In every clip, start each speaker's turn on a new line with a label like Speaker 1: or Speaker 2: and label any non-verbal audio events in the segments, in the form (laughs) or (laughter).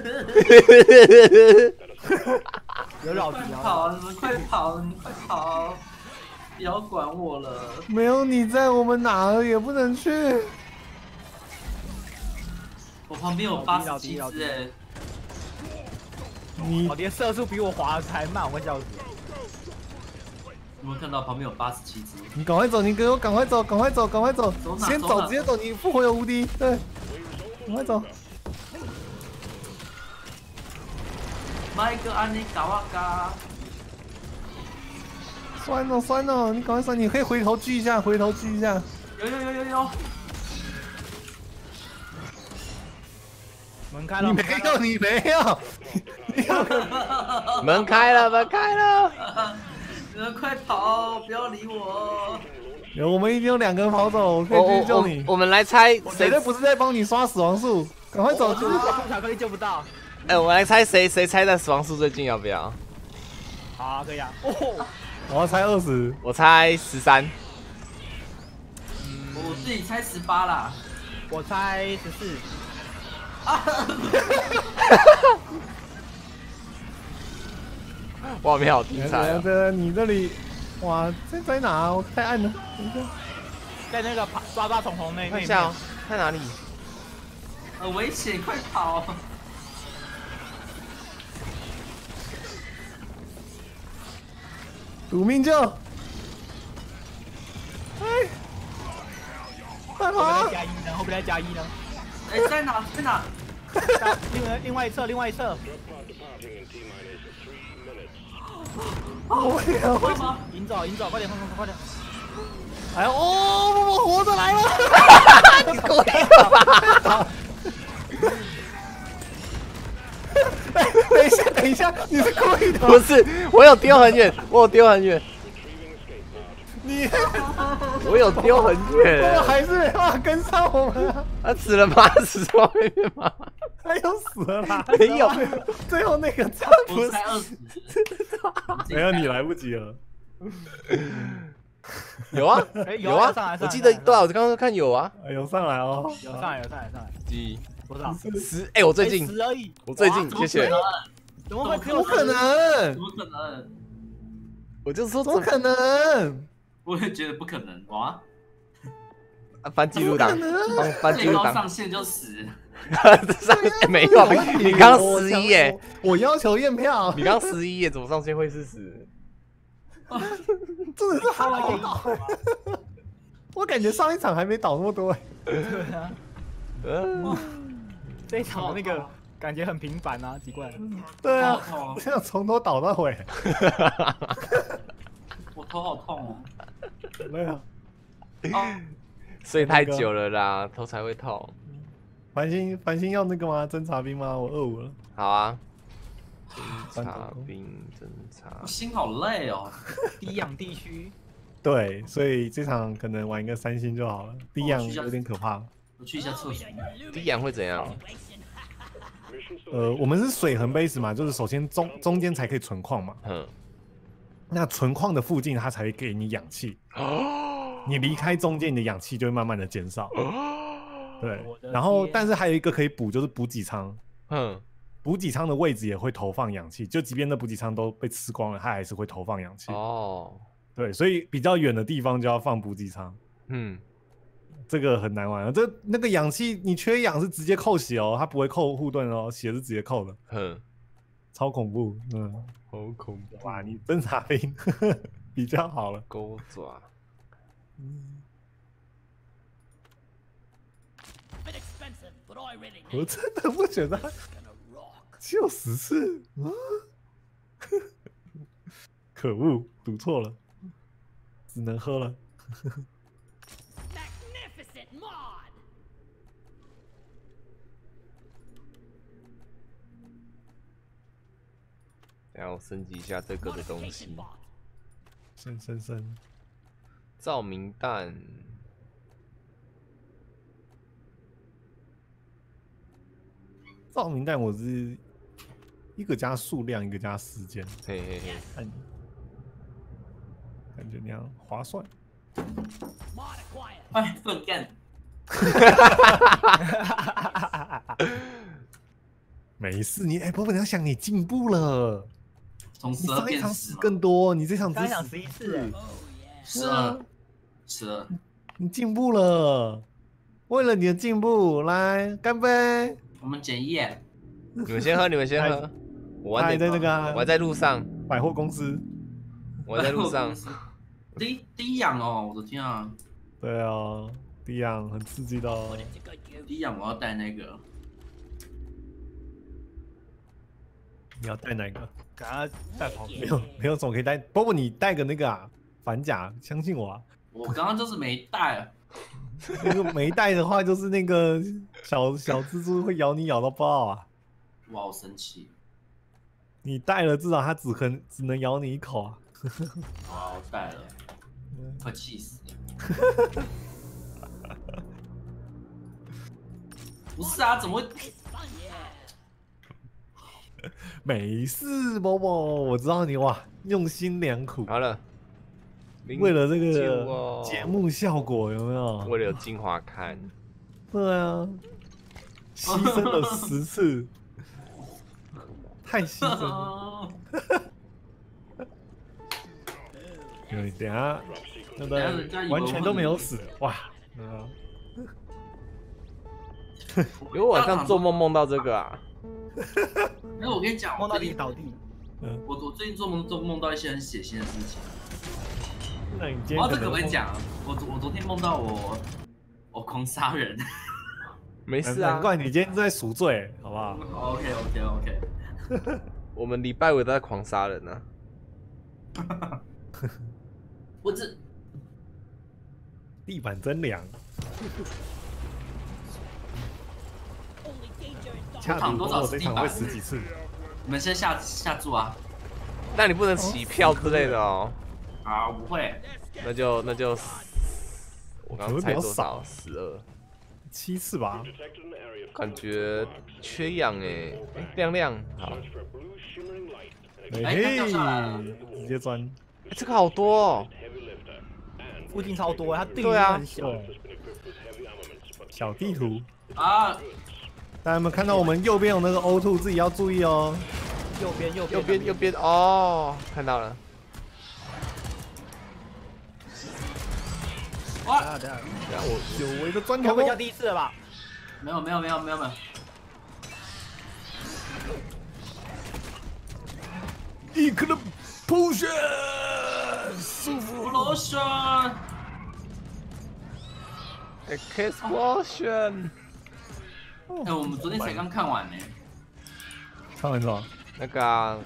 Speaker 1: (laughs) 有老
Speaker 2: 快
Speaker 1: 皮啊！
Speaker 2: 跑！你们快跑！你们快跑！不要管我了。
Speaker 3: 没有你在，我们哪儿也不能去。
Speaker 2: 我旁边有八十七
Speaker 1: 弟老弟
Speaker 2: 只哎，
Speaker 3: 你
Speaker 1: 老爹射速比我滑的还慢，我会笑死。
Speaker 2: 有没有看到旁边有八十七只？
Speaker 3: 你赶快走，你给我赶快走，赶快走，赶快走
Speaker 2: 走，
Speaker 3: 先走，直接走，你复活有无敌，对，赶快走。
Speaker 2: 麦哥安尼嘎哇嘎！
Speaker 3: 酸了酸了，你赶快酸，你可以回头狙一下，回头狙一下。
Speaker 2: 有有有有有！
Speaker 1: 门开了，
Speaker 3: 你没有，你没有，(laughs)
Speaker 4: 门开了，门开了。
Speaker 2: 你们快跑！不要理我！
Speaker 3: 有，我们已经有两个人跑走，我可以
Speaker 4: 我我
Speaker 3: 继续救你
Speaker 4: 我。我们来猜谁
Speaker 3: 我绝对？不是在帮你刷死亡数，赶快走，就是
Speaker 1: 小巧克力救不到。
Speaker 4: 哎，我们来猜谁谁猜的死亡数最近，要不要？
Speaker 1: 好啊，可以啊。哦，(laughs)
Speaker 3: 我要猜二十。
Speaker 4: 我猜十三。
Speaker 2: 我自己猜十八啦。
Speaker 1: 我猜十四。
Speaker 4: 啊！哇面好精彩啊！
Speaker 3: 对，你这里，哇，这在哪啊？我太暗了。等一下
Speaker 1: 在那个爬抓抓虫虫那那一面
Speaker 4: 看一下哦，在哪里？
Speaker 2: 很危险，快跑！
Speaker 3: 赌命救！哎，快跑
Speaker 1: 后
Speaker 3: 啊！
Speaker 1: 边再加一呢？后边再加一呢？
Speaker 2: 哎，在哪？在哪？
Speaker 1: 在 (laughs) 另外另外一侧，另外一侧，
Speaker 3: 我也要
Speaker 2: 会吗？
Speaker 1: 引走引走，快点快点快点！
Speaker 3: 哎呦哦，我活着来了！(laughs)
Speaker 4: 你故意的吧？(laughs)
Speaker 3: 一下，等一下，你是故意的？
Speaker 4: 不是，我有丢很远，我有丢很远，
Speaker 3: 你，
Speaker 4: 我有丢很
Speaker 3: 我
Speaker 4: 远。
Speaker 3: 还是没办法跟上我们啊！
Speaker 4: 他死了吗？(laughs) 死在外面吗？
Speaker 3: 他又死了啦！
Speaker 4: 没有，
Speaker 3: 最后那个差不是
Speaker 2: 我猜，二十。
Speaker 3: 没有你来不及了。
Speaker 4: 有啊
Speaker 1: 哎，有
Speaker 4: 有啊
Speaker 1: 啊上来，
Speaker 4: 我记得
Speaker 1: 上来
Speaker 4: 对啊，我刚刚看有啊。
Speaker 3: 有，上来哦！
Speaker 1: 有上来有上来上来，
Speaker 4: 几
Speaker 1: 多少？
Speaker 4: 十？哎，我最近
Speaker 1: 哎十而已，
Speaker 4: 我最近谢谢。
Speaker 1: 怎么
Speaker 3: 可？能
Speaker 2: 怎，么可能？
Speaker 4: 我就说
Speaker 3: 怎么可能？
Speaker 2: 我也觉得不可能。哇！
Speaker 4: 啊翻记录档翻翻记
Speaker 2: 最
Speaker 4: 录档。
Speaker 2: 上线就死。(laughs)
Speaker 4: 上哎没有，你刚刚十一耶，
Speaker 3: 我要求验票，
Speaker 4: 你刚刚十一耶，怎么上线会是十？(laughs)
Speaker 3: 真的是好倒。我感觉上一场还没倒那么多哎。
Speaker 1: 对啊，
Speaker 4: 嗯，
Speaker 1: 这一场那个感觉很平凡啊，奇怪。
Speaker 3: 对啊
Speaker 2: 好，痛
Speaker 3: 我想从头倒到尾。(laughs)
Speaker 2: 我头好痛
Speaker 3: 没有，
Speaker 4: 睡太久了啦，头才会痛。
Speaker 3: 繁星繁星要那个吗？侦察兵吗？我二五了。
Speaker 4: 好啊，侦
Speaker 3: 察
Speaker 4: 兵侦察
Speaker 2: 我，心好累哦。
Speaker 1: 低氧地区，(laughs)
Speaker 3: 对，所以这场可能玩一个三星就好了。低氧有点可怕。
Speaker 2: 我去一下厕所。
Speaker 4: 低氧会怎样？
Speaker 3: 呃，我们是水横 base 嘛，就是首先中中间才可以存矿嘛，
Speaker 4: 嗯，
Speaker 3: 那存矿的附近它才会给你氧气，
Speaker 4: 哦
Speaker 3: 你离开中间，你的氧气就会慢慢的减少。对。
Speaker 1: 我，的
Speaker 3: 然后但是还有一个可以补，就是补给仓。
Speaker 4: 嗯，
Speaker 3: 补给仓的位置也会投放氧气，就即便那补给仓都被吃光了，它还是会投放氧气。
Speaker 4: 哦，
Speaker 3: 对，所以比较远的地方就要放补给仓，
Speaker 4: 嗯，
Speaker 3: 这个很难玩啊。这那个氧气你缺氧是直接扣血哦，它不会扣护盾哦，血是直接扣的，
Speaker 4: 哼，
Speaker 3: 超恐怖。嗯，
Speaker 4: 好恐怖，
Speaker 3: 哇，你侦察兵比较好了。
Speaker 4: 钩爪，
Speaker 3: 我真的不觉得它只有十次啊！(laughs) 可恶，赌错了，只能喝了。
Speaker 4: 然后升级一下这个的东西.
Speaker 3: 生生生，
Speaker 4: 照明弹，
Speaker 3: 照明弹我是一个加数量，一个加时间，
Speaker 4: 嘿嘿嘿，
Speaker 3: 看感觉那样划算。
Speaker 2: 哎，粪干！(laughs)
Speaker 3: 没事，你哎，波波，你要想你进步了，
Speaker 2: 从
Speaker 3: 你
Speaker 2: 十二
Speaker 3: 上一场死
Speaker 2: 变十，
Speaker 3: 更多，你这场只死
Speaker 1: 一次哎，
Speaker 2: 十二，十二，
Speaker 3: 你进步了。为了你的进步，来干杯！
Speaker 2: 我们检验。(laughs)
Speaker 4: 你们先喝，你们先喝。我
Speaker 3: 还在那个啊
Speaker 4: 我还在路上，
Speaker 3: 百货公司。
Speaker 4: 我在路上。
Speaker 2: 低低氧哦，我的天啊，
Speaker 3: 对啊，第一样很刺激的哦。
Speaker 2: 低氧我要带那个，
Speaker 3: 你要带哪个？
Speaker 1: 给他带跑
Speaker 3: 没有，没有什么可以带。波波，你带个那个啊，反甲，相信我啊。
Speaker 2: 我刚刚就是没带，
Speaker 3: 那个没带的话，就是那个小小蜘蛛会咬你咬到爆啊。
Speaker 2: 哇好生气，
Speaker 3: 你带了，至少它只可只能咬你一口啊。
Speaker 2: 哇，我带了，快气死了。(laughs) 不是啊，怎么会？
Speaker 3: 没事，某某，我知道你哇，用心良苦，
Speaker 4: 好了，
Speaker 3: 为了这个
Speaker 4: 哦
Speaker 3: 节目效果有没有？
Speaker 4: 为了有精华看，
Speaker 3: 对啊，牺牲了十次，太牺牲了。因为等一下，对不
Speaker 2: 等一下人家以
Speaker 3: 对？完全都没有死，哇！对啊
Speaker 4: 如果晚上做梦梦到这个啊，(laughs)
Speaker 2: 因为我跟你讲，
Speaker 1: 梦到
Speaker 2: 我最近
Speaker 1: 你倒地，
Speaker 3: 嗯，
Speaker 2: 我我最近做梦都梦到一些很血腥的事情。
Speaker 3: 那你今天
Speaker 2: 哦，这可不可以？讲？我昨我昨天梦到我我狂杀人。
Speaker 3: 难 (laughs)
Speaker 4: 没事啊
Speaker 3: 难。怪你今天在赎罪，好不好
Speaker 2: ？OK OK OK，(laughs)
Speaker 4: 我们礼拜五都在狂杀人呢、
Speaker 2: 我这
Speaker 3: 地板真凉，
Speaker 2: 躺多少
Speaker 3: 如波波这场会
Speaker 2: 地板
Speaker 3: 死几次？
Speaker 2: 你们先下下注啊！
Speaker 4: 那你不能起票之类的哦。
Speaker 2: 啊，我不会，
Speaker 4: 那就那就，我刚刚猜多
Speaker 3: 少
Speaker 4: 少？十二，
Speaker 3: 七次吧。
Speaker 4: 感觉缺氧哎、哎亮亮好、
Speaker 3: 哎嘿，直接钻。
Speaker 4: 哎这个好多哦。
Speaker 1: 附近超多，它地
Speaker 4: 对啊
Speaker 1: 很小，
Speaker 3: 对，小地图。
Speaker 2: 啊，
Speaker 3: 大家有没有看到我们右边有那个 O two，自己要注意哦。
Speaker 1: 右边右边
Speaker 4: 右边右边哦，看到了。
Speaker 2: 哇，
Speaker 1: 等下等下，
Speaker 3: 让我久违的砖头
Speaker 1: 该不会叫第一次了吧？
Speaker 2: 没有没有没有没有没有，
Speaker 3: 一颗的 potion，舒服。
Speaker 2: 罗哎，我们昨天才刚看完呢。
Speaker 3: 看完什么？
Speaker 4: 那个啊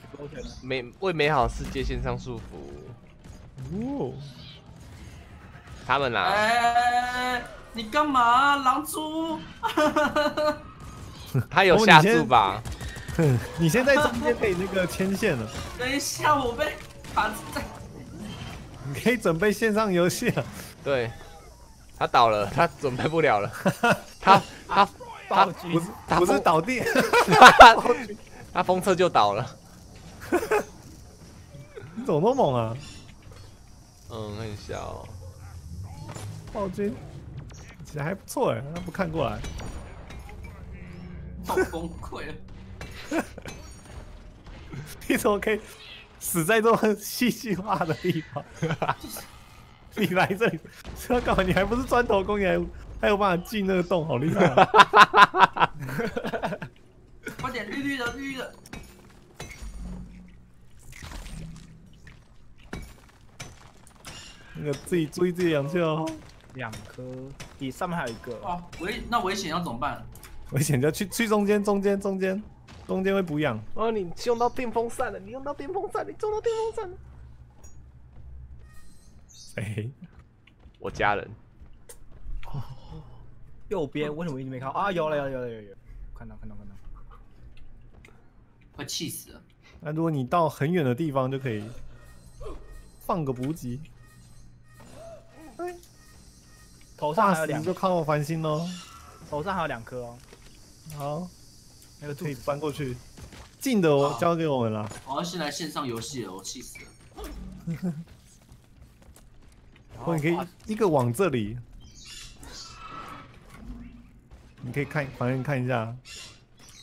Speaker 4: 美为美好世界献上祝福，
Speaker 3: 哦，
Speaker 4: 他们啦，
Speaker 2: 哎，你干嘛，狼蛛？(laughs)
Speaker 4: 他有下注吧？
Speaker 3: 哼 (laughs) 你现在中间可以那个牵线了，
Speaker 2: 等一下，我被卡在。
Speaker 3: 你可以准备线上游戏了。
Speaker 4: 对，他倒了，他准备不了了，(laughs) 他他他
Speaker 1: 暴君
Speaker 3: 不是不是倒地，
Speaker 4: 他 (laughs) 他封测就倒了，(laughs)
Speaker 3: 你怎么那么猛啊？
Speaker 4: 嗯，很小哦，
Speaker 3: 暴君，其实还不错哎，他不看过来。
Speaker 2: 好崩溃了！(laughs)
Speaker 3: 你怎么可以死在这么戏剧化的地方？你来这里是要干嘛？你还不是砖头工，你还还有办法进那个洞，好厉害、啊！(laughs)
Speaker 2: 快点，绿绿的，绿绿的。(laughs)
Speaker 3: 那个自己注意自己氧气哦，
Speaker 1: 两颗，你上面还有一个，
Speaker 2: 哦，危那危险要怎么办？(laughs)
Speaker 3: 危险就去去中间，中间，中间，中间会补氧。
Speaker 4: 哦，你用到电风扇了，你用到电风扇，你中到电风扇了，
Speaker 3: 哎、
Speaker 4: 我家人，
Speaker 1: 右边为什么一直没看到啊？有了有了有了有了有了，看到看到看到，
Speaker 2: 快气死了！
Speaker 3: 那如果你到很远的地方，就可以放个补给。
Speaker 1: 头上还有两
Speaker 3: 石，就靠繁星喽。
Speaker 1: 头上还有两颗哦，
Speaker 3: 好，
Speaker 1: 那个可以
Speaker 3: 翻过去。近的我交给我们了。
Speaker 2: 我要先来线上游戏了，我气死了！(laughs)
Speaker 3: 我你可以一个往这里，你可以看，反正看一下。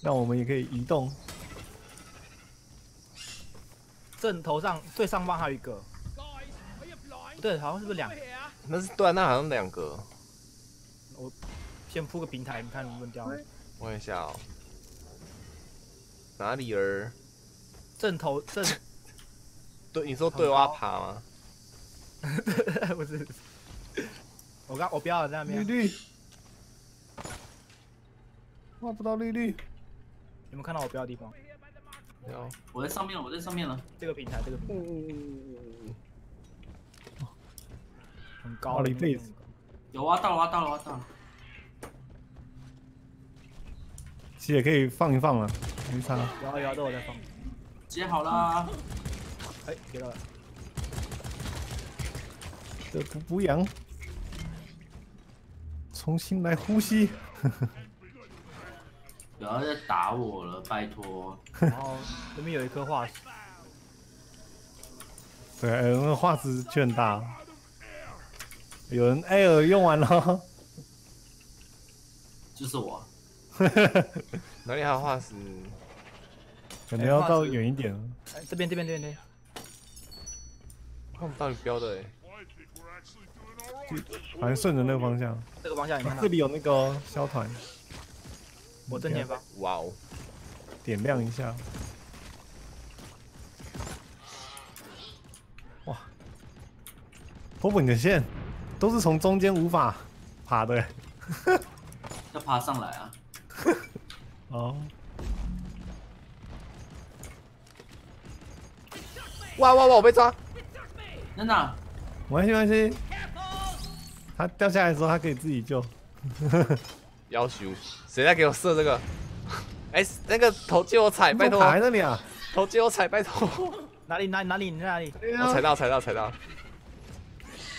Speaker 3: 那我们也可以移动。
Speaker 1: 正头上最上方还有一个?对，好像是不是两.
Speaker 4: 那是对啊，那好像两个，我
Speaker 1: 先铺个平台，你看能不能掉？
Speaker 4: 我看一下哦。哪里儿？
Speaker 1: 正头正 (laughs)
Speaker 4: 对，你说对蛙爬吗？(laughs)
Speaker 1: 不是，我刚我标了在那边，
Speaker 3: 绿绿，画不到绿绿。
Speaker 1: 有没有看到我标的地方？
Speaker 4: 有。
Speaker 2: 我在上面了，我在上面了。
Speaker 1: 这个平台，这个平台很高
Speaker 3: 了一辈子
Speaker 2: 有挖到了，挖到了，挖到了。
Speaker 3: 其实也可以放一放了，没差。
Speaker 1: 有啊有啊，都我在放。
Speaker 2: 接好了，
Speaker 1: 哎，给了，
Speaker 3: 这补补养，重新来呼吸。
Speaker 2: 不要再打我了，拜托。(laughs)
Speaker 1: 然后那边有一颗化石，
Speaker 3: 对，哎那个画质却很大。有人 Air 用完了，(laughs)
Speaker 2: 就是我，(laughs)
Speaker 4: 哪里还有化石？
Speaker 3: 可能要到远一点了。
Speaker 1: 哎，这边这边这边这边，
Speaker 4: 看不到你标的哎。
Speaker 3: 反正顺着那个方向。
Speaker 1: 这个方向你看到
Speaker 3: 这？里有那个消团，
Speaker 1: 我正前方，
Speaker 4: 哇哦，
Speaker 3: 点亮一下。哇，波波你的线都是从中间无法爬的欸。
Speaker 2: 要爬上来啊！(laughs)
Speaker 3: 哦，
Speaker 4: 哇哇哇！我被抓！
Speaker 2: 真的啊，
Speaker 3: 没关系没关系。他掉下来的时候，他可以自己救。
Speaker 4: 要求谁在给我射这个？(laughs) 哎、那个头借我踩，拜托！
Speaker 3: 卡在那里啊！
Speaker 4: 头借我踩，拜托！(laughs)
Speaker 1: 哪里哪里哪里你在哪里？
Speaker 4: 我踩到，踩到，踩到！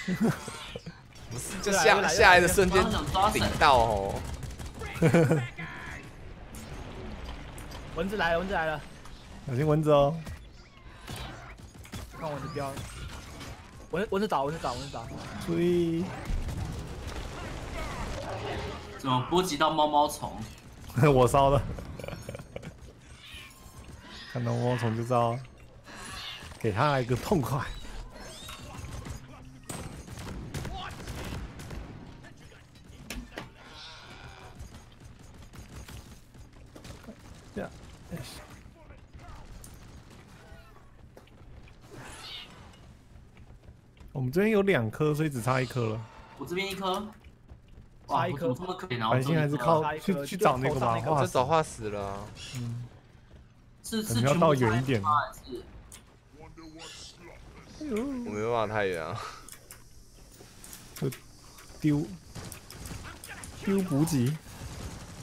Speaker 4: (laughs) 不是，就下下来的瞬间顶
Speaker 2: 谁？
Speaker 4: 到哦。
Speaker 1: 蚊子来了，蚊子来了，
Speaker 3: 小心蚊子哦。
Speaker 1: 看蚊子标，蚊蚊子找蚊子找蚊子找，
Speaker 3: 注意，
Speaker 2: 怎么波及到猫猫虫？(laughs)
Speaker 3: 我烧的。看到毛虫就知道，给他来个痛快。呀，我们这边有两颗，所以只差一颗了。
Speaker 2: 我这边一颗，哇，
Speaker 1: 差一颗
Speaker 3: 白星还是靠去去找那个吧，
Speaker 4: 这，找化石了啊、
Speaker 3: 嗯，
Speaker 2: 是
Speaker 3: 可能要到远一点
Speaker 2: 拆还是
Speaker 4: 我没办法太远啊。
Speaker 3: 丢丢补给，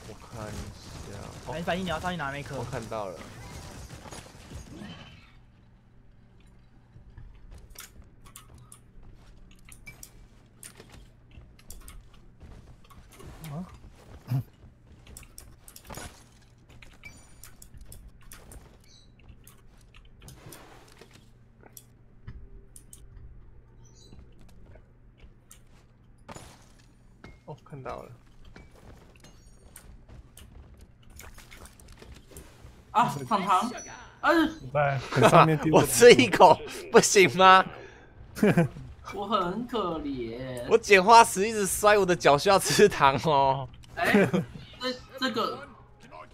Speaker 4: 我看一下，
Speaker 1: 哎，反应你要上去拿那颗。
Speaker 4: 我，看到了。哦，看到了。
Speaker 2: 啊？糖糖，嗯，
Speaker 3: 在很上面丢。
Speaker 4: 我吃一口不行吗？(laughs)
Speaker 2: 我很可怜。
Speaker 4: 我捡化石一直摔我的脚，需要吃糖哦。
Speaker 2: 哎，这这个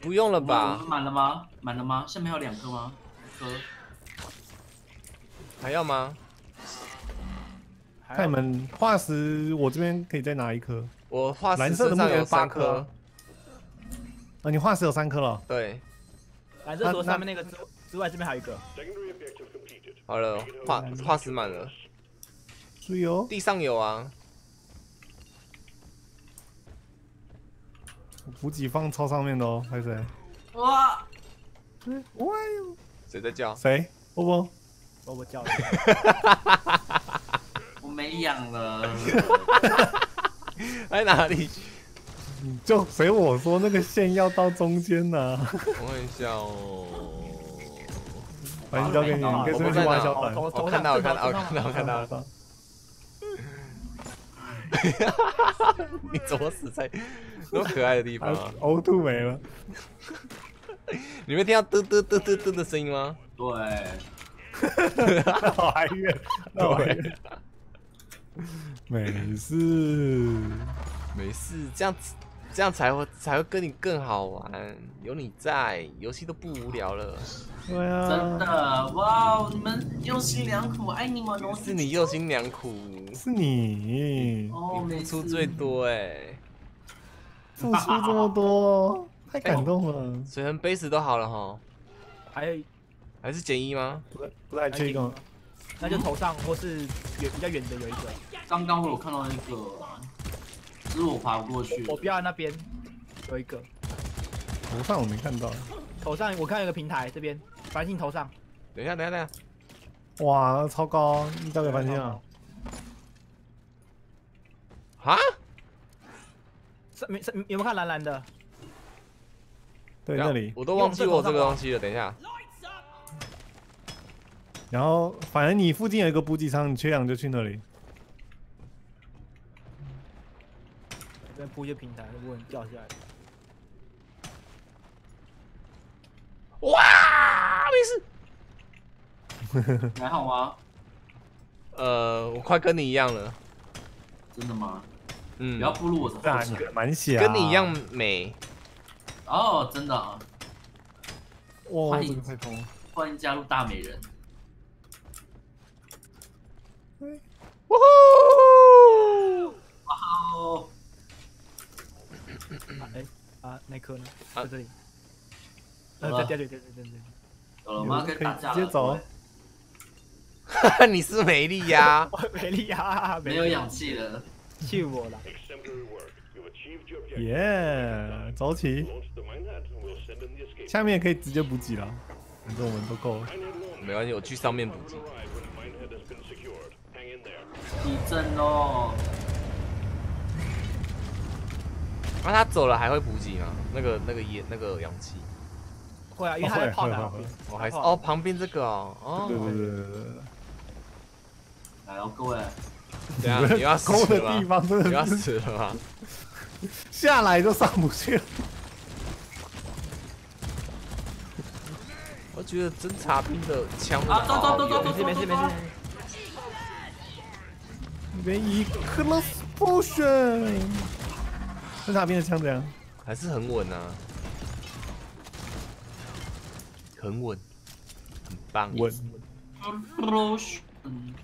Speaker 4: 不用了吧？
Speaker 2: 满了吗？满了吗？下面还有两颗吗？一颗。
Speaker 4: 还要吗？
Speaker 3: 看你们化石，我这边可以再拿一颗。
Speaker 4: 我化石
Speaker 3: 蓝色的
Speaker 4: 有
Speaker 3: 八
Speaker 4: 三颗
Speaker 3: 啊，你化石有三颗了。
Speaker 4: 对，
Speaker 1: 蓝色除了上面那个之之外，这边还有一个，
Speaker 4: 好了，化化石满了，
Speaker 3: 注意哦，
Speaker 4: 地上有啊，
Speaker 3: 我补给放超上面的哦，还是谁？
Speaker 2: 哇，
Speaker 3: 哇哟，
Speaker 4: 谁在叫？
Speaker 3: 谁？波波，
Speaker 1: 波波叫的，(laughs)
Speaker 2: 我没养了。(laughs)
Speaker 4: 在哪里？
Speaker 3: 你就随我说，那个线要到中间呢、
Speaker 4: 我看一下哦。
Speaker 3: 反正交给你，你可以顺便去挖小短。
Speaker 1: 头头
Speaker 4: 我看到，我看到，我看到，我看到了。你怎么死在那么可爱的地方啊？(laughs)
Speaker 3: 呕吐没了。
Speaker 4: 你没听到嘚嘚嘚嘚嘚的声音吗？
Speaker 2: 对，(laughs)
Speaker 3: 好还远，那还远。没事，
Speaker 4: 没事，这样子这样才会才会跟你更好玩。有你在，游戏都不无聊了。
Speaker 3: 对啊，
Speaker 2: 真的，哇，你们用心良苦，爱你们哦。
Speaker 4: 是你用心良苦，
Speaker 3: 是你
Speaker 4: 付出最多哎、
Speaker 3: 付出这么多，太感动了。(laughs)
Speaker 4: 水痕杯子都好了哈，
Speaker 1: 还有
Speaker 4: 还是减一吗？
Speaker 3: 不是不是还缺一个？
Speaker 1: 那就头上或是远比较远的有一个，
Speaker 2: 刚刚我有看到那个，只是我爬不过去。
Speaker 1: 我标在那边有一个，
Speaker 3: 头上我没看到。
Speaker 1: 头上我看有个平台这边，繁星头上，
Speaker 4: 等一下，等一下，等一下，
Speaker 3: 哇，超高！你交给繁星啊？
Speaker 4: 啊？
Speaker 1: 上没上有没有看蓝蓝的？
Speaker 3: 对，那里。
Speaker 4: 我都忘记我这个东西了。等一下，
Speaker 3: 然后，反正你附近有一个补给仓，你缺氧就去那里。
Speaker 1: 这边铺一些平台，如果你掉下来，
Speaker 4: 哇，没事。
Speaker 2: 你 (laughs) 还好吗？
Speaker 4: 呃，我快跟你一样了，
Speaker 2: 真的吗？
Speaker 4: 嗯
Speaker 2: 不，要步入我的后尘。
Speaker 3: 你蛮血啊。
Speaker 4: 跟你一样美。
Speaker 2: 哦，真的啊，
Speaker 3: 哇，
Speaker 2: 欢迎
Speaker 3: 这个太痛了。
Speaker 2: 欢迎加入大美人。
Speaker 4: 呜呼！
Speaker 2: 哦，
Speaker 1: 啊好嘞啊耐克呢？在这里。呃在掉力掉力掉电
Speaker 2: 走了吗可以
Speaker 3: 直接走。
Speaker 2: 哈哈 (laughs)
Speaker 4: 你是 (laughs) 美丽呀。
Speaker 1: 美丽呀
Speaker 2: 没有氧气了。
Speaker 1: 气我了。
Speaker 3: 耶走起。下面可以直接补给了。反正我们都够了。
Speaker 4: 没关系我去上面补给。
Speaker 2: 地震喽
Speaker 4: 那、他走了还会补给吗？那个那个烟那个氧气，
Speaker 1: 会啊，因为他在炮台
Speaker 3: 会会
Speaker 1: 旁边。
Speaker 4: 我还是哦旁边这个哦哦，
Speaker 3: 对对对对对对。
Speaker 2: 来哦，各位，
Speaker 4: 等一下你要死了吗？
Speaker 3: 地方真
Speaker 4: 你要死了吗？
Speaker 3: 下来就上不去了。
Speaker 4: 我觉得侦察兵的枪
Speaker 2: 啊走走走走
Speaker 1: 没事没事没事。
Speaker 3: 那边一克勒斯 potion，侦察兵的枪怎样？
Speaker 4: 还是很稳啊，很稳，很棒。
Speaker 3: 稳。
Speaker 2: 嗯，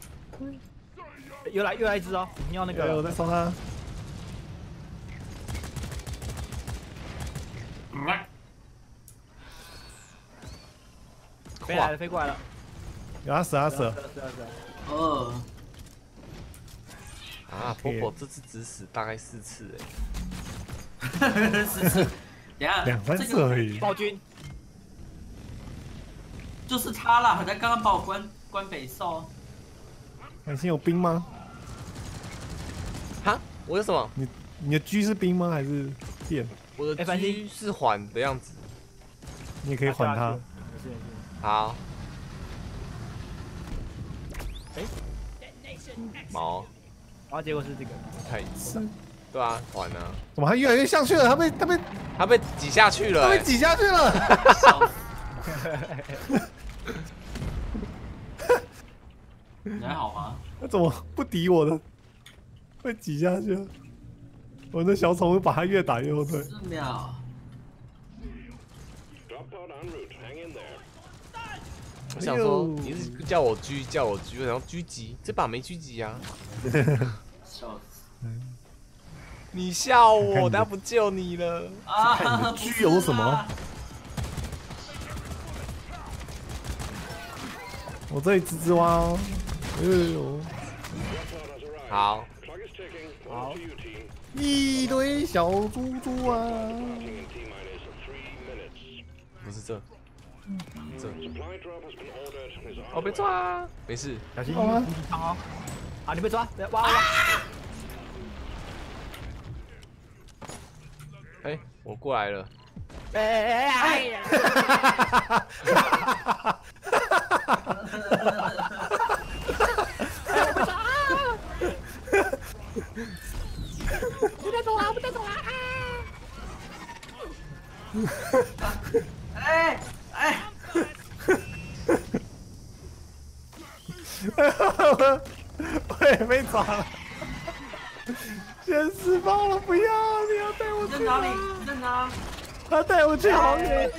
Speaker 1: 又来又来一只哦，你要那
Speaker 3: 个，我
Speaker 1: 个
Speaker 3: 在烧他。
Speaker 1: 飞来了飞过来了，
Speaker 3: 有他死他死了。
Speaker 1: 是啊是啊是啊
Speaker 2: 呃，
Speaker 4: 啊，波波这次只死大概四次哎，
Speaker 2: 是 (laughs) 是，等下
Speaker 3: 两三
Speaker 2: 这个
Speaker 3: 次而已。
Speaker 1: 暴君，
Speaker 2: 就是他啦，好像刚刚把我关关北兽，
Speaker 3: 你是有兵吗？
Speaker 4: 哈，我有什么？
Speaker 3: 你你的狙是兵吗？还是电？
Speaker 4: 我的狙是缓的样子。
Speaker 3: 你也可以缓他。
Speaker 4: 好，
Speaker 1: 哎，
Speaker 4: 毛
Speaker 1: 然后结果是这个，
Speaker 4: 太对啊，完了，
Speaker 3: 怎么还越来越上去了？他被他被
Speaker 4: 他被挤下去了、欸，
Speaker 3: 他被挤下去了。
Speaker 2: 你还好吗？
Speaker 3: 他怎么不敌我的？被挤下去了。我的小宠物把他越打越后退。
Speaker 2: 四秒.
Speaker 4: 我想说，你是叫我狙，叫我狙，然后狙击，这把没狙击啊！
Speaker 2: 笑死
Speaker 4: 你笑我，他不救你了。
Speaker 3: 看你的狙有什么？我这里吱吱哇，哎呦，
Speaker 4: 好，
Speaker 5: 好，
Speaker 3: 一堆小猪猪啊！
Speaker 4: 不是这，这，哦，被抓，没事，
Speaker 1: 小心。
Speaker 3: 好
Speaker 1: 击哦。啊，你被抓，哇。哇！
Speaker 4: 哎、我过来了。
Speaker 1: 哎哎哎哎！
Speaker 2: 哎 (laughs)
Speaker 3: 我也被抓了，先施暴了，不要！你要带我去
Speaker 2: 你在哪里？你在哪？
Speaker 3: 他带我去好远。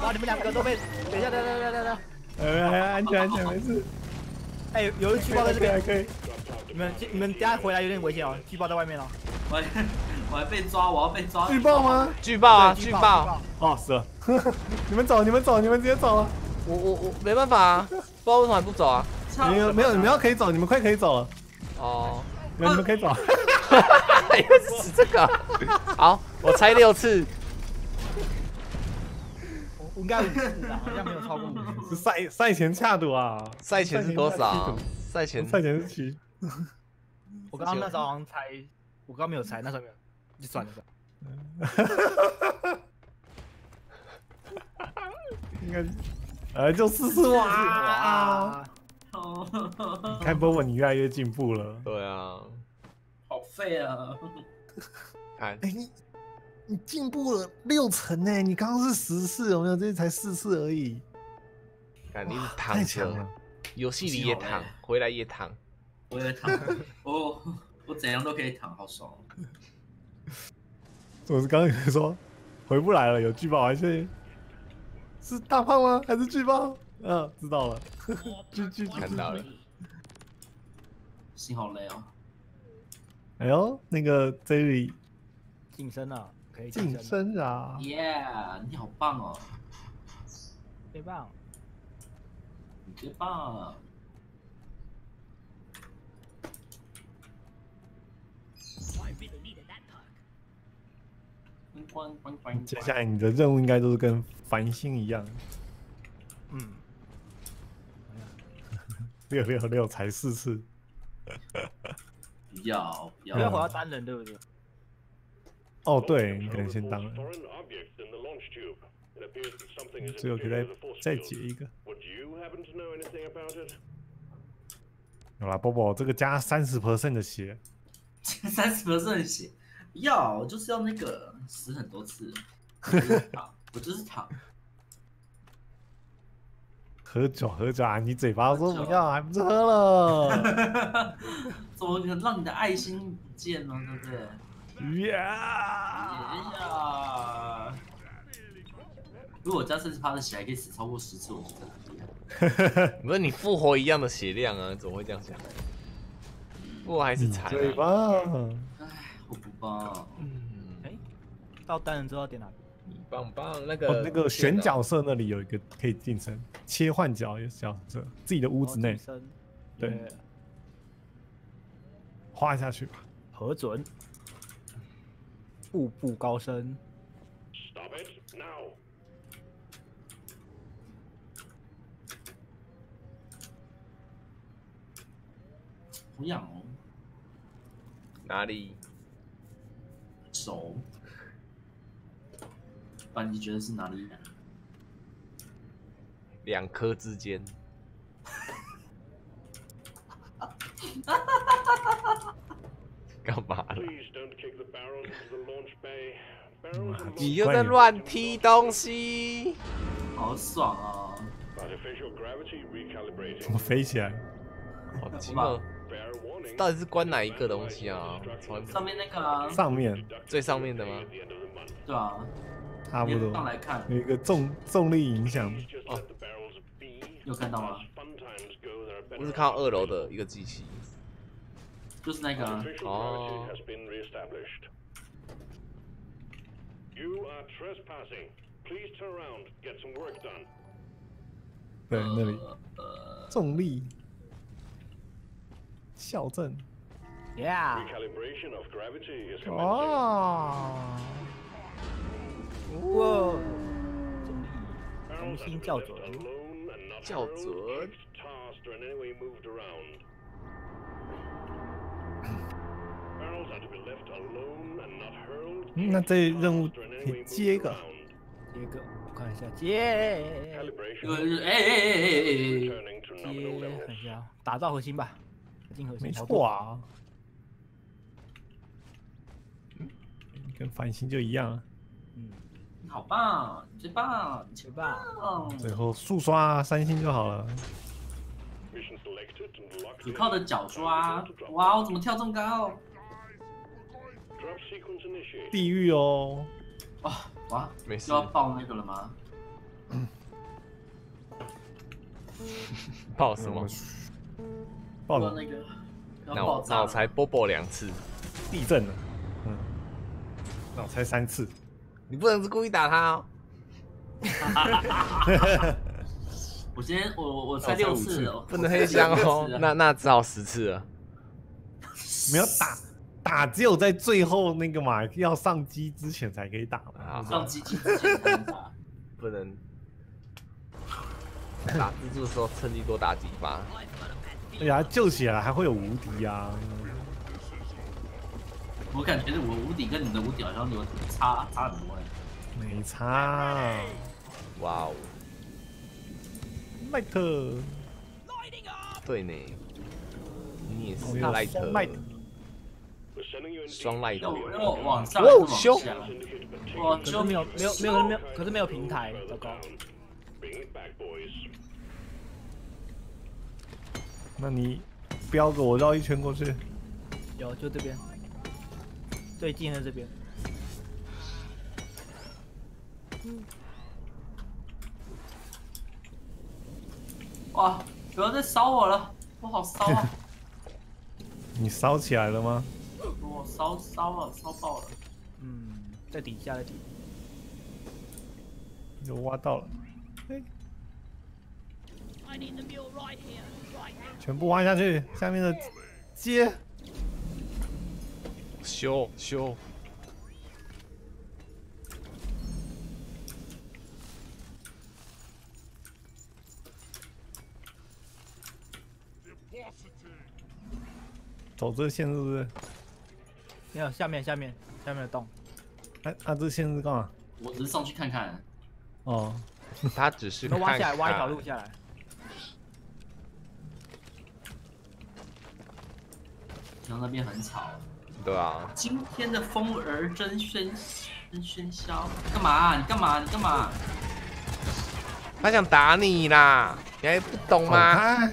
Speaker 1: 哇，你们两个都被，等一下，等一下，等一下，等一下，
Speaker 3: 呃，安全安全，没事。
Speaker 1: 哎，有人举报在这边，
Speaker 3: 可以。
Speaker 1: 你们你们等下回来有点危险哦，举报在外面了。
Speaker 2: 我还我还被抓，我要被抓。
Speaker 3: 举报？吗？
Speaker 4: 举报啊！
Speaker 1: 对
Speaker 4: 举报！！
Speaker 3: 哦，死了。(laughs) 你们走，你们走，你们直接走啊。
Speaker 4: 我我我没办法啊，不知道为什么还不走啊？
Speaker 3: 没有没有，你们要可以走，你们快可以走了。
Speaker 4: 哦，
Speaker 3: 你们可以走。(laughs)
Speaker 4: 原来是指这个。(laughs) 好，我猜六次。
Speaker 1: 我应该五次啊，好像没有超过五次。
Speaker 3: 赛赛前恰赌啊，
Speaker 4: 赛前是多少？赛前
Speaker 3: 赛前是七。(laughs)
Speaker 1: 我刚刚那时候好像猜，我刚刚没有猜，那时候没有，就算了算了。
Speaker 3: 应该是，呃，就试试哇！
Speaker 1: 哇，
Speaker 2: 哦，
Speaker 3: 看波波，你越来越进步了。
Speaker 4: 对啊，
Speaker 2: 好废啊！
Speaker 4: 看
Speaker 3: 哎，你你进步了六成呢！你刚刚是十次，有没有？这才四次而已，
Speaker 4: 看你躺着
Speaker 3: 强了，。
Speaker 4: 游戏里也躺，回来也躺。
Speaker 2: 我也躺，(laughs) 我我怎样都可以躺，好爽。(laughs)
Speaker 3: 我是刚刚有人说回不来了，有巨爆还是是大胖吗？还是巨爆？嗯，知道了。巨巨巨
Speaker 4: 看到了，
Speaker 2: 心好累哦。
Speaker 3: 哎呦，那个 Jerry
Speaker 1: 晋升了，可以
Speaker 3: 晋
Speaker 1: 升
Speaker 3: 啊
Speaker 2: ！Yeah，你好棒哦，
Speaker 1: 最棒！
Speaker 2: 你最棒
Speaker 3: 接下来你的任务应该都是跟繁星一样，
Speaker 1: 嗯，(laughs)
Speaker 3: 六六六才四次。(laughs)
Speaker 2: 要要。不
Speaker 1: 不要单人，对不对？
Speaker 3: 哦，对，你可能先当最后给再解一个。有了，波波，这个加三十 percent 的血，(laughs)
Speaker 2: 三十 percent 血，要我就是要那个死很多次，(laughs) 我就是躺。
Speaker 3: 喝酒，喝酒啊！你嘴巴说不要，还不是喝了？(laughs)
Speaker 2: 怎么让你的爱心不见了，对不对？
Speaker 3: 呀！
Speaker 2: 如果加三十趴的血还可以死超过十次，我觉得很厉害。(laughs)
Speaker 4: 不是你复活一样的血量啊？怎么会这样想？复活还是惨
Speaker 3: 嘴
Speaker 4: 啊。
Speaker 3: 巴，
Speaker 2: 我不棒，
Speaker 4: 嗯，
Speaker 1: 哎，到单人之后要点哪个？
Speaker 4: 你棒棒，那
Speaker 3: 哦
Speaker 4: 个，
Speaker 3: 那个选角色那里有一个可以晋升，切换角角色，自己的屋子内
Speaker 1: 升，
Speaker 3: 对
Speaker 1: 耶
Speaker 3: 画下去吧。
Speaker 1: 核准，步步高升。
Speaker 2: 痒哦，
Speaker 4: 哪里？
Speaker 2: 手。班你觉得是哪里？
Speaker 4: 两颗之间。
Speaker 5: 哈哈哈哈！干嘛了？
Speaker 4: 你又在乱踢东西，
Speaker 2: 好爽啊！
Speaker 3: 怎么飞起来？
Speaker 4: 好
Speaker 5: 激啊！
Speaker 4: 到底是关哪一个东西啊？从
Speaker 2: 上面那个啊，
Speaker 3: 上面
Speaker 4: 最上面的吗.
Speaker 2: 对啊，
Speaker 3: 差不多
Speaker 2: 上来看，
Speaker 3: 有一个重重力影响。
Speaker 5: Be.
Speaker 2: 有看到吗
Speaker 4: 我是看到二楼的一个机器。
Speaker 2: 就是那个啊
Speaker 4: Oh.
Speaker 5: done.
Speaker 3: 对，那里
Speaker 2: 呃，
Speaker 3: 重力校正
Speaker 1: ，yeah。
Speaker 3: 哦，
Speaker 1: 哇，重新校准，
Speaker 4: 校准。
Speaker 3: 那这任务你接一个，
Speaker 1: 接一个，我看一下，接，接，打造核心吧。
Speaker 3: 没错啊，跟繁星就一样啊。
Speaker 1: 嗯，
Speaker 2: 哎，好棒，最棒，最
Speaker 1: 最棒。
Speaker 2: 棒，
Speaker 3: 最后速刷三星就好了。
Speaker 5: In.
Speaker 2: 靠着脚抓，哇，我怎么跳这么高.
Speaker 3: 地狱哦，
Speaker 2: 哇哇，
Speaker 4: 没事
Speaker 2: 要爆那个了吗？(laughs)
Speaker 4: 爆什么？
Speaker 3: 爆了
Speaker 2: 那个要爆
Speaker 4: 脑脑。才波波两次，
Speaker 3: 地震了，嗯，脑才三次，
Speaker 4: 你不能是故意打他哦。(laughs)
Speaker 2: 我今天我我我才
Speaker 3: 哦才五次
Speaker 2: 六次哦，
Speaker 4: 不能黑箱哦那那只好十次了。
Speaker 3: 没有打打，只有在最后那个嘛，要上机之前才可以打
Speaker 4: 啊
Speaker 3: 嘛。
Speaker 2: 上机之前才能打。
Speaker 4: 不能打蜘蛛的时候趁机多打几发。(laughs)
Speaker 3: 而且他救起来还会有无敌啊！
Speaker 2: 我感觉我无敌跟你的无敌好像有差差很多哎。
Speaker 3: 没差。
Speaker 4: 哇哦
Speaker 3: ，，Light
Speaker 4: 对呢，你也是
Speaker 3: 我要
Speaker 4: light
Speaker 3: 双
Speaker 5: Your
Speaker 2: 要往哇
Speaker 5: ，taking
Speaker 2: 就
Speaker 1: 可是没有没有没有可是没有可是没有平台，糟糕。
Speaker 3: 那你标个我绕一圈过去。
Speaker 1: 有就这边，最近的这边。
Speaker 2: 哇，不要再烧我了，我好烧啊！(laughs)
Speaker 3: 你烧起来了吗？
Speaker 2: 我烧烧了，烧爆了。
Speaker 1: 嗯，在底下的底。
Speaker 3: 有挖到了，全部挖下去，下面的接。
Speaker 4: 修修，
Speaker 3: 走这线是不是？
Speaker 1: 没有下面下面下面的洞。
Speaker 3: 啊啊，这线是干嘛？
Speaker 2: 我只是上去看看。
Speaker 3: 哦，
Speaker 4: 他只是
Speaker 1: 那挖下来挖一条路下来。
Speaker 2: 然后那边很吵。
Speaker 4: 对啊，
Speaker 2: 今天的风儿真喧真喧嚣。干嘛啊、你干嘛？你干嘛？
Speaker 4: 他想打你啦，你还不懂吗？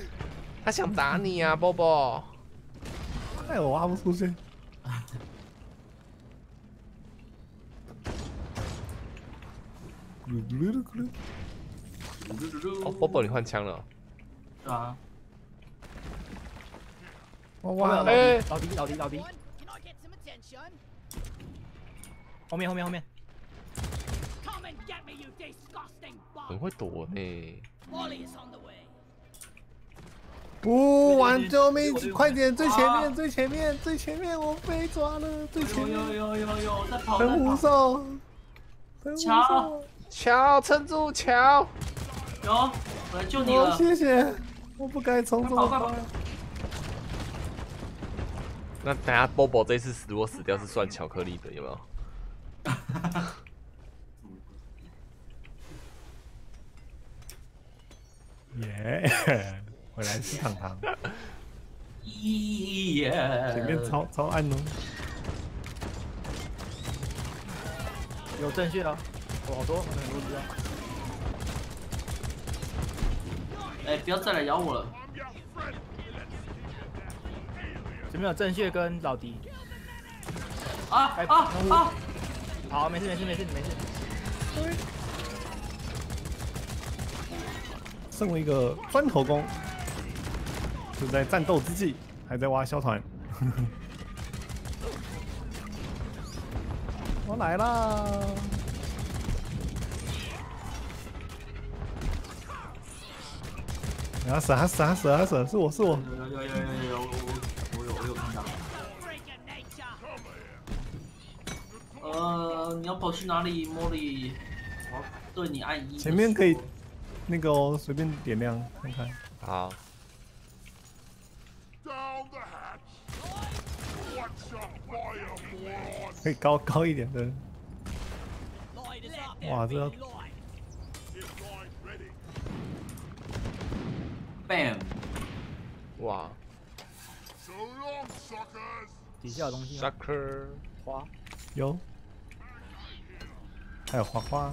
Speaker 4: 他想打你啊，波波。
Speaker 3: 哎，我挖不出去。噜噜噜噜
Speaker 4: 哦，波波你换枪了，
Speaker 2: 对啊，
Speaker 3: 我挖了，
Speaker 1: 老弟老弟老
Speaker 6: 弟?
Speaker 1: 后面后面后面。
Speaker 4: 很会躲呢。
Speaker 6: Molly is on the way.
Speaker 3: 不玩救命快点，最前
Speaker 2: 啊
Speaker 3: 面，最前面，最前面，我被抓了，最前
Speaker 2: 有有
Speaker 3: 面，
Speaker 2: 有有有，在跑在
Speaker 3: 藤
Speaker 2: 跑
Speaker 3: 无。兽，藤无
Speaker 2: 瞧
Speaker 3: 兽，
Speaker 4: 乔，撑住乔！
Speaker 2: 有，我来救你
Speaker 3: 哦，
Speaker 2: 了。
Speaker 3: 谢谢，我不该从这么
Speaker 2: 快。
Speaker 4: 那等下波波这一次死如果死掉是算巧克力的，有没有？(laughs)
Speaker 3: 耶，回来吃糖糖，
Speaker 2: 耶！
Speaker 3: 前面超超暗哦。
Speaker 1: 有正确了，我好多，很多知道。
Speaker 2: 哎，不要再来咬我了。
Speaker 1: 前面有正确跟老迪。
Speaker 2: 啊
Speaker 1: 哎
Speaker 2: 啊啊！
Speaker 1: 好，没事没事没事没事。
Speaker 3: 剩了一个砖头工，就在战斗之际还在挖小团。(laughs) 我来啦！啊死啊死啊死啊死！是我是我，
Speaker 2: 有有有有有你要跑去哪里，莫莉？我对你爱意。
Speaker 3: 前面可以，那个哦，随便点亮看看。
Speaker 4: 好。
Speaker 3: 可以高高一点的。
Speaker 5: 哇，这
Speaker 2: ！Bam！
Speaker 4: 哇！
Speaker 1: 底下有东西吗
Speaker 4: ？Sucker
Speaker 1: 花
Speaker 3: 有。还有花花。